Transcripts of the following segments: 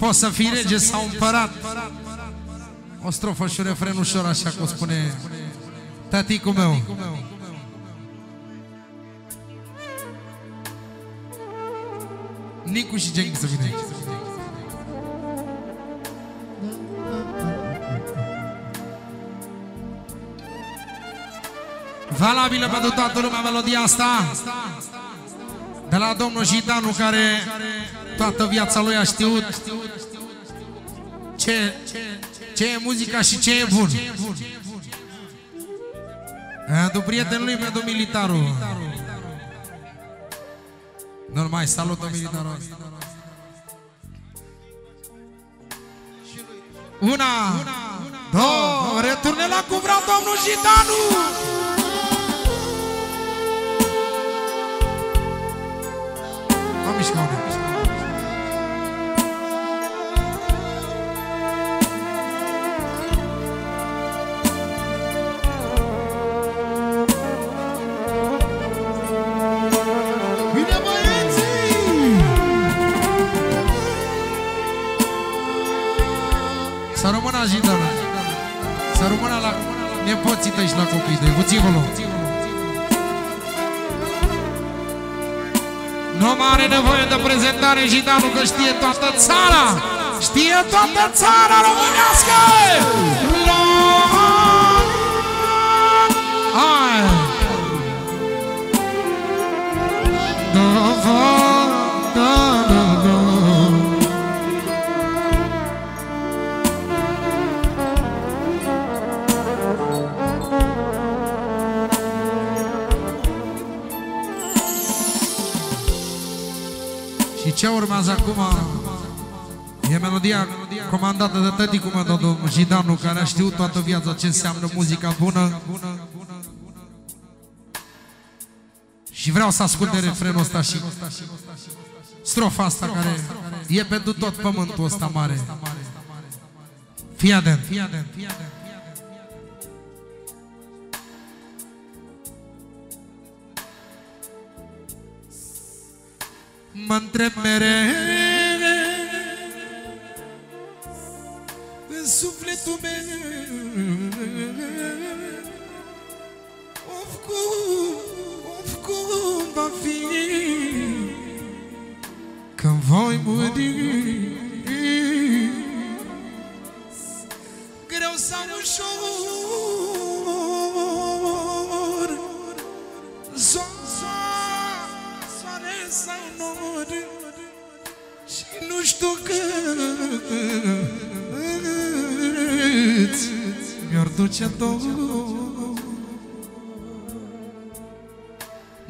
Poți să fii rege sau împărat. O strofă și un refren ușor așa cum spune Taticul meu. Nicu și Genghis să vină aici. Valabilă pentru toată lumea melodia asta. De la domnul Gitanu care toată viața lui a știut ce, ce e muzica și ce e bun. Pentru prietenul lui, pentru militarul. Nu mai salută militarul. Una, două, returne la cum vreau domnul Gitanu nepoții tăi și la copiii tăi Cuțihul Nu mai are nevoie de prezentare Gitanu că știe toată țara. Știe toată țara românească. La... Hai! Da, Și ce urmează acum e melodia comandată de tăticul meu, domnul Jidanu, care a știut toată viața ce înseamnă muzica bună. Și vreau să ascult de refrenul ăsta și strofa asta care e pentru tot pământul ăsta mare. Fii atent, fii atent, fii atent. Mă întreb mereu. În sufletul meu Of cum, of cum va fi? Când voi muri Și nu știu cât Mi-or duce dor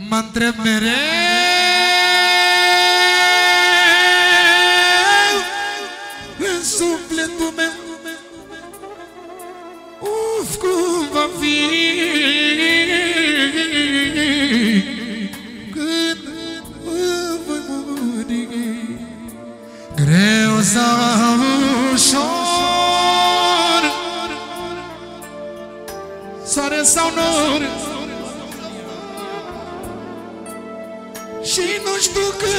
Mă întreb mereu În sufletul meu Uf, cum va fi Greu sau ușor Soare sau nori Și nu știu cât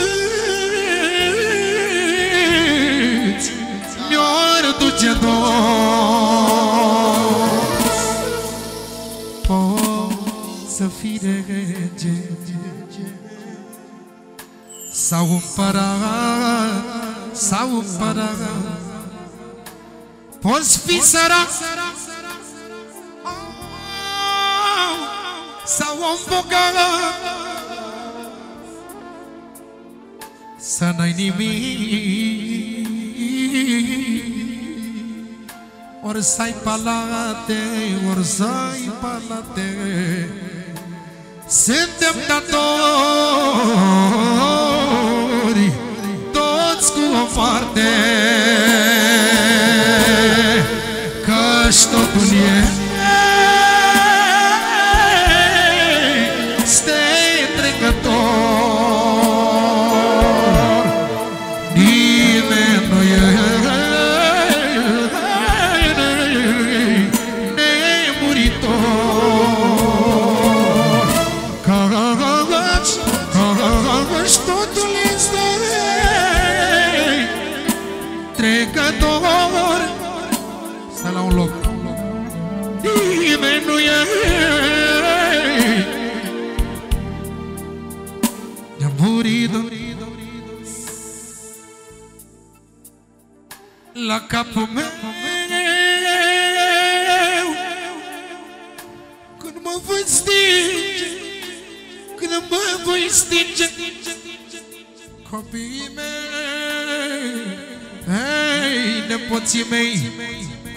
Mi-or duce dor Poți să fii rege. Sau împărat Sau împărat Poți fi sărac. Sau om bogat Să n-ai nimic. Ori să ai palate Ori să ai palate. Suntem datori Kunie. La capul meu Când mă voi stinge Când mă voi stinge Copiii mei Hei, nepoții mei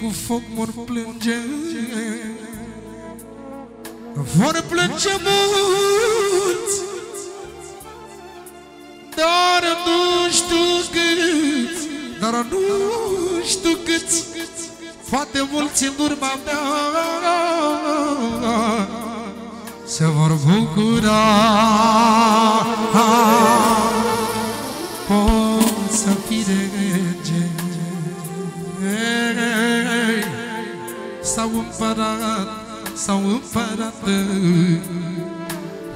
Cu foc vor plânge. Vor plânge mulți Dar nu știu câți Dar nu știu câți Foarte mulți în urma mea Se vor bucura. Pot să fii rege Sau împărat Sau împărată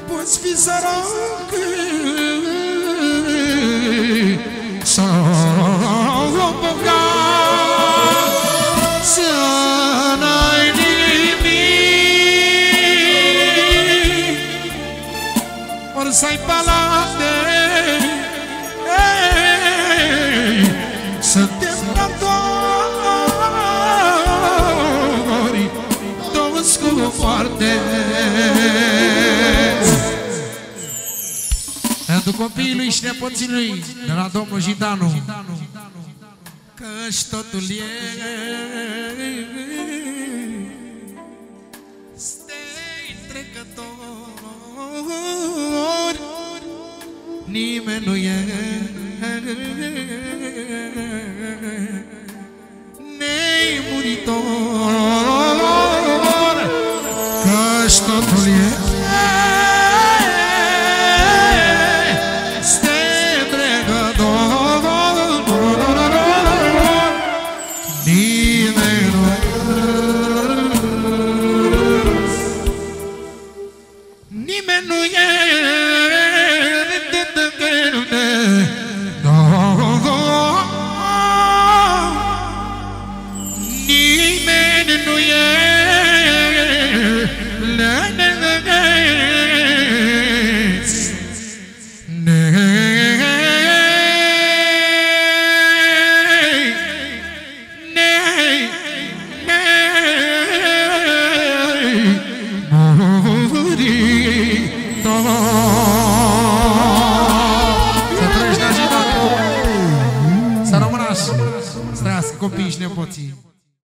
Poți fi sărac. Sau Să te datori Toți cu foarte. Pentru copiii lui și nepoții lui De la domnul Jidanu. Că-și totul e Stei trecător Nimeni nu e Nemuritor Nimeni nu